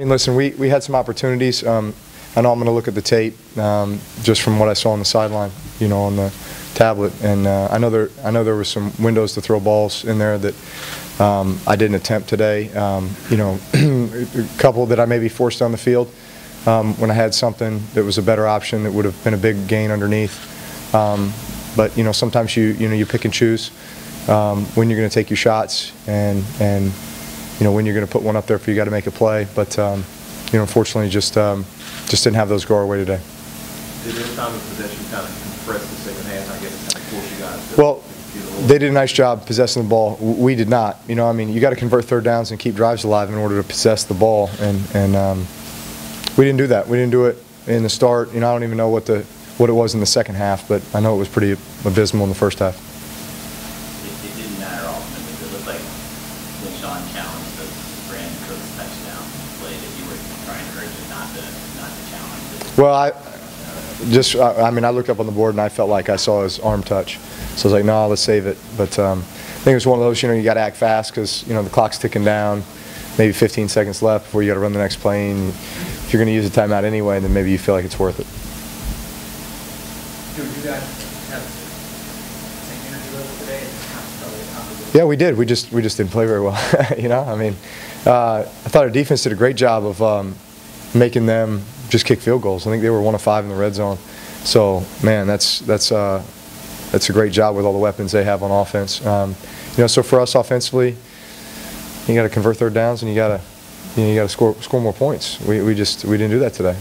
I mean, listen, we, we had some opportunities. Um, I know I'm going to look at the tape um, just from what I saw on the sideline, you know, on the tablet, and uh, I know there I know there were some windows to throw balls in there that um, I didn't attempt today. Um, you know, a couple that I maybe forced down the field um, when I had something that was a better option that would have been a big gain underneath. Um, but you know, sometimes you you know you pick and choose um, when you're going to take your shots and and you know when you're going to put one up there for you got to make a play. But um, you know, unfortunately, just um, just didn't have those go our way today. Did this time of possession kind of compress the second half, I guess, kind of force you guys? Well, to get a little- they did a nice job possessing the ball. We did not. You know, I mean, you got to convert third downs and keep drives alive in order to possess the ball, and and um, we didn't do that. We didn't do it in the start. You know, I don't even know what the what it was in the second half, but I know it was pretty abysmal in the first half. It, it didn't matter ultimately, it looked like when Sean challenged the Brandin Cooks touchdown play that you were trying to urge him not to, not to challenge it. Well, I just, I, I mean, I looked up on the board and I felt like I saw his arm touch. So I was like, no, let's save it. But um, I think it was one of those, you know, you got to act fast because, you know, the clock's ticking down, maybe 15 seconds left before you got to run the next play. And if you're going to use a timeout anyway, then maybe you feel like it's worth it. Do you guys have the same energy level today? Yeah, we did. We just we just didn't play very well. you know, I mean, uh, I thought our defense did a great job of um, making them just kick field goals. I think they were one of five in the red zone. So, man, that's that's uh, that's a great job with all the weapons they have on offense. Um, you know, so for us offensively, you got to convert third downs and you got to you, know, you got to score score more points. We we just we didn't do that today.